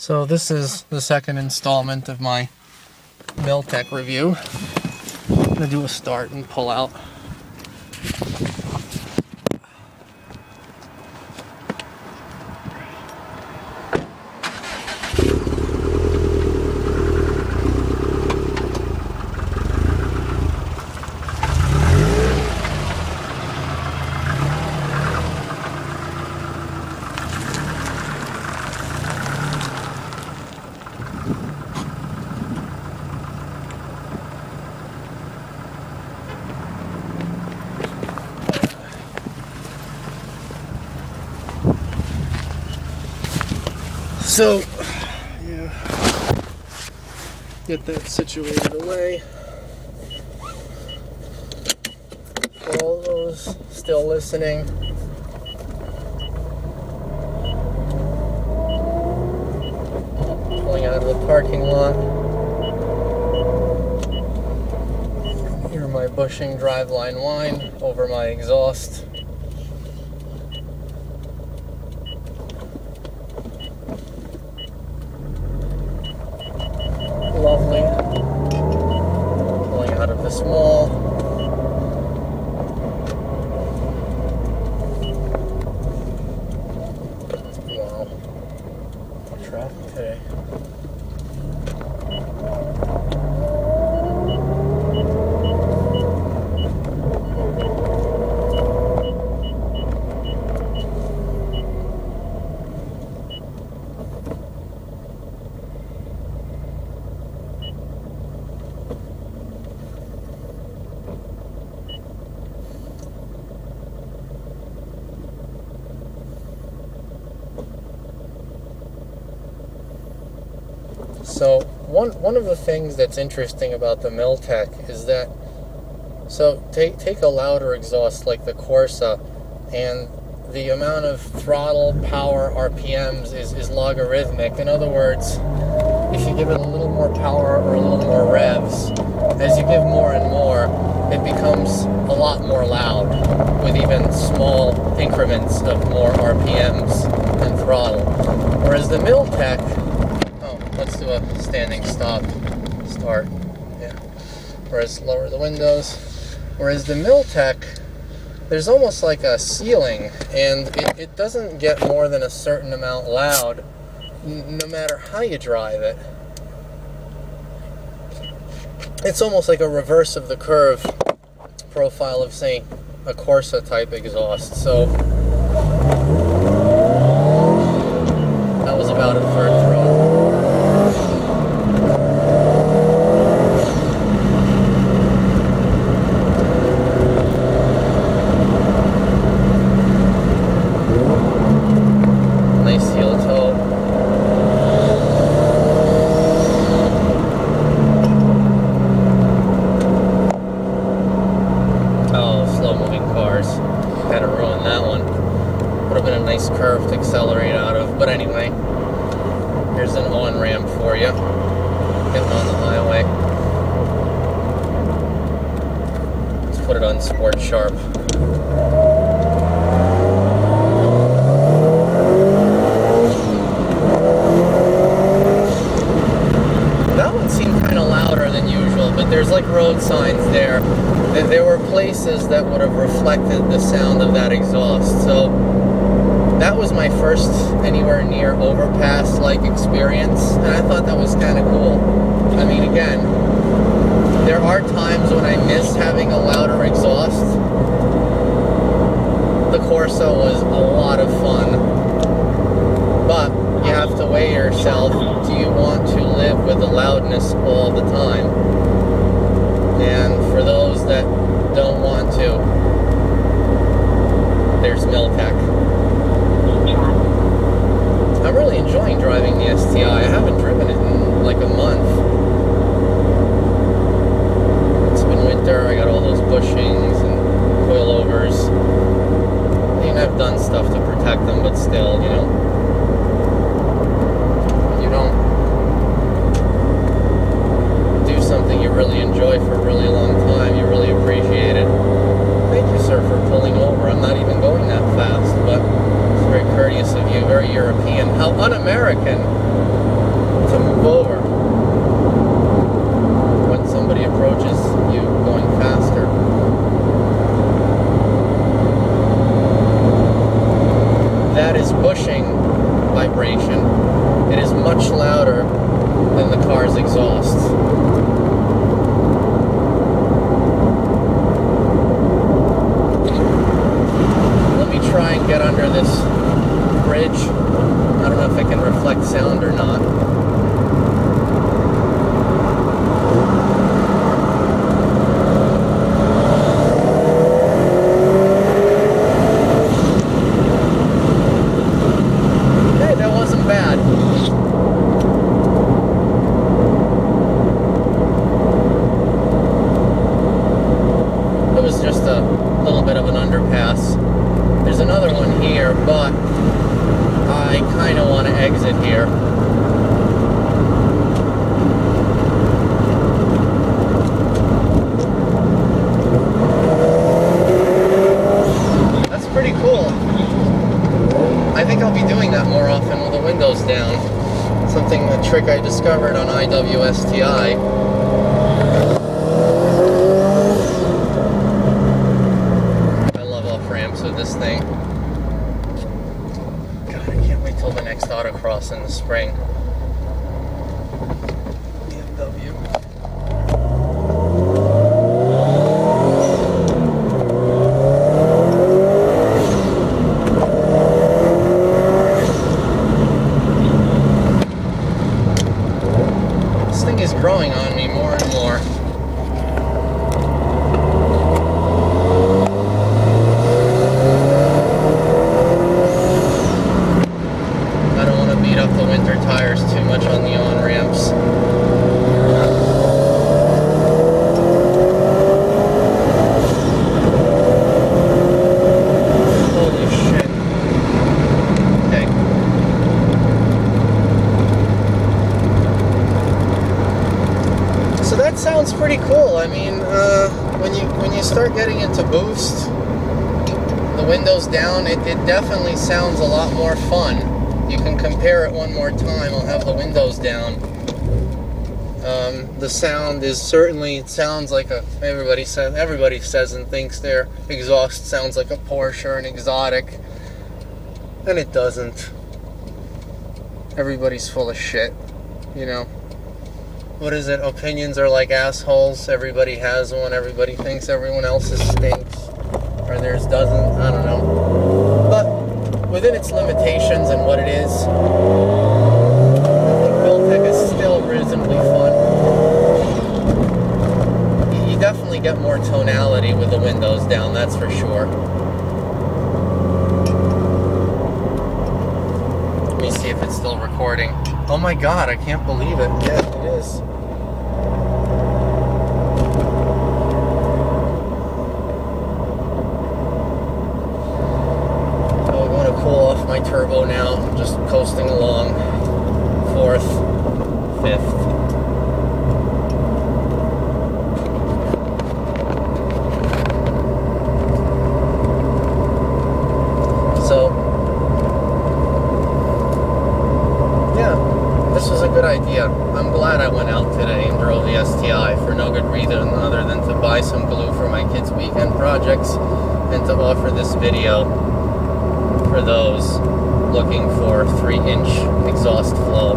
So this is the second installment of my Milltek review. I'm gonna do a start and pull out. So, yeah, get that situated away. All those still listening. Pulling out of the parking lot. Hear my bushing driveline whine over my exhaust. Pulling out of this mall. Wow. Traffic today. So one one of the things that's interesting about the Milltek is that so take take a louder exhaust like the Corsa and the amount of throttle power RPMs is, is logarithmic. In other words, if you give it a little more power or a little more revs, as you give more and more, it becomes a lot more loud with even small increments of more RPMs and throttle. Whereas the Milltek standing stop start. Yeah. Whereas lower the windows. Whereas the Milltek, there's almost like a ceiling, and it, it doesn't get more than a certain amount loud, no matter how you drive it. It's almost like a reverse of the curve profile of, say, a Corsa type exhaust. So that was about a third throttle. nice curve to accelerate out of. But anyway, here's an on ramp for you. Getting on the highway. Let's put it on Sport Sharp. That one seemed kind of louder than usual, but there's like road signs there. There were places that would have reflected the sound of that exhaust. So that was my first anywhere near overpass like experience, and I thought that was kind of cool. I mean, again, there are times when I miss having a louder exhaust. The Corsa was a lot of fun, but you have to weigh yourself. Do you want to live with the loudness all the time? And for those that don't want to, there's Milltek. I'm really enjoying driving the STI. I haven't driven it in like a month. It's been winter. I got all those bushings and coilovers. I mean, I've done stuff to protect them, but still, you know, you don't do something you really enjoy for a really long time. You really appreciate it. Thank you, sir, for pulling over. I'm not even going that fast, but very courteous of you, very European. How un-American to move over when somebody approaches you going faster. That is bushing vibration. It is much louder than the car's exhaust. Let me try and get under this bridge. I don't know if it can reflect sound or not. Hey, that wasn't bad. It was just a little bit of an underpass. There's another one here, but I kind of want to exit here. That's pretty cool. I think I'll be doing that more often with the windows down. Something, a trick I discovered on IWSTI. I love off ramps with this thing. God, I can't wait till the next autocross in the spring. BMW. This thing is growing on me more and more. I don't want to beat up the winter tires too much on the on ramps. Holy shit. Okay. So that sounds pretty cool. I mean, uh, when you when you start getting into boost, the windows down, it, it definitely sounds a lot more fun. You can compare it one more time. I'll have the windows down. Um, the sound is certainly it sounds like a everybody says everybody says and thinks their exhaust sounds like a Porsche or an exotic, and it doesn't. Everybody's full of shit, you know what is it? Opinions are like assholes. Everybody has one. Everybody thinks everyone else's stinks, or theirs doesn't. I don't know. But within its limitations and what it is, I think Milltek is still reasonably fun. You definitely get more tonality with the windows down. That's for sure. Let me see if it's still recording. Oh my god, I can't believe it. Yeah, it is. Oh, I'm gonna cool off my turbo now. Just coasting along. Fourth, fifth. So, yeah, this was a good idea. I'm glad I went out today and drove the STI for no good reason other than to buy some glue for my kids' weekend projects and to offer this video for those looking for 3 inch exhaust flow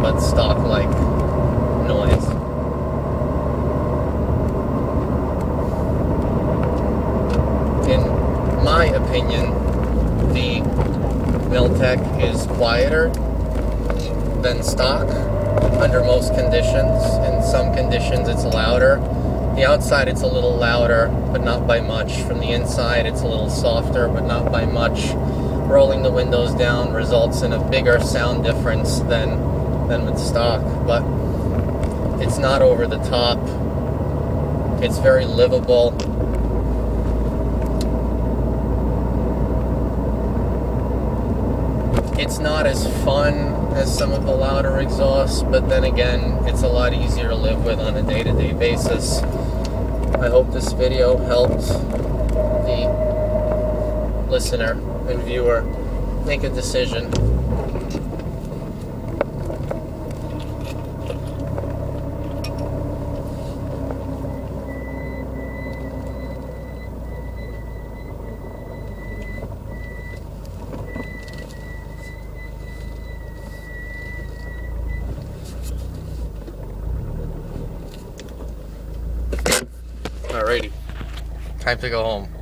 but stock like noise. In my opinion, the Milltek is quieter than stock under most conditions. In some conditions, it's louder. The outside, it's a little louder, but not by much. From the inside, it's a little softer, but not by much. Rolling the windows down results in a bigger sound difference than than with stock, but it's not over the top. It's very livable. It's not as fun as some of the louder exhausts, but then again, it's a lot easier to live with on a day-to-day basis. I hope this video helped the listener and viewer make a decision. Time to go home.